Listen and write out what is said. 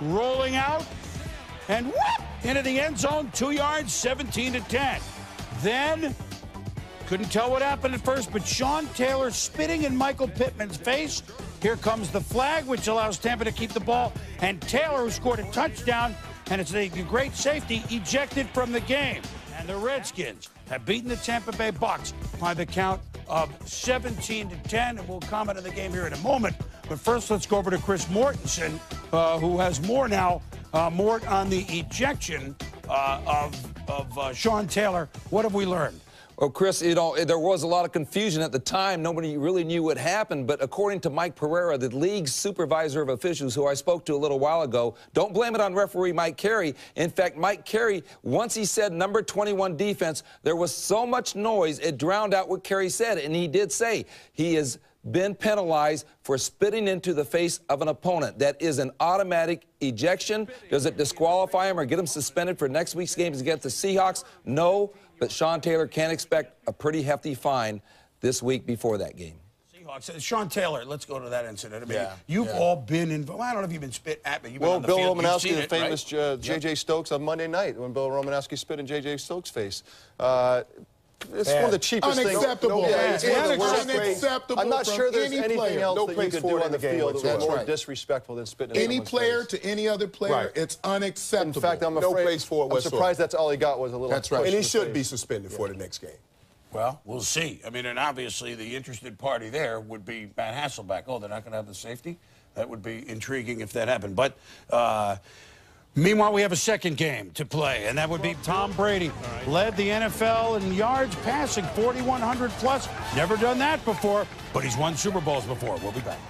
Rolling out and whoop into the end zone, two yards, 17 to 10. Then couldn't tell what happened at first, but Sean Taylor spitting in Michael Pittman's face. Here comes the flag, which allows Tampa to keep the ball. And Taylor, who scored a touchdown, and it's a great safety, ejected from the game. And the Redskins have beaten the Tampa Bay Bucks by the count of 17 to 10. And we'll comment on the game here in a moment. But first, let's go over to Chris Mortensen, uh, who has more now. Uh, more on the ejection uh, of, of uh, Sean Taylor. What have we learned? Well, Chris, you know, there was a lot of confusion at the time. Nobody really knew what happened. But according to Mike Pereira, the league's supervisor of officials, who I spoke to a little while ago, don't blame it on referee Mike Carey. In fact, Mike Carey, once he said number 21 defense, there was so much noise, it drowned out what Carey said. And he did say he is been penalized for spitting into the face of an opponent. That is an automatic ejection. Does it disqualify him or get him suspended for next week's games against the Seahawks? No, but Sean Taylor can expect a pretty hefty fine this week before that game. Seahawks. Uh, Sean Taylor, let's go to that incident. I mean, Yeah, you've yeah. all been involved. I don't know if you've been spit at, but you've been Well, on the Bill field. You've Romanowski, seen the it, famous right? uh, J.J. Stokes on Monday night when Bill Romanowski spit in J.J. Stokes' face. Uh, it's one of the cheapest Unacceptable. things. Yeah, it's it's the worst unacceptable things. I'm not sure there's any anything player. else No that you place could do on the the field that's whatsoever. more Right. disrespectful than spitting in Any player face. to any other player, Right. it's unacceptable. In fact, I'm no place for it I'm surprised that's all he got was a little. That's right. And he should face. be suspended for the next game. Well, we'll see. I mean, and obviously the interested party there would be Matt Hasselbeck. Oh, they're not going to have the safety? That would be intriguing if that happened. But uh, meanwhile, we have a second game to play, and that would be Tom Brady. Led the NFL in yards passing, 4,100 plus. Never done that before, but he's won Super Bowls before. We'll be back.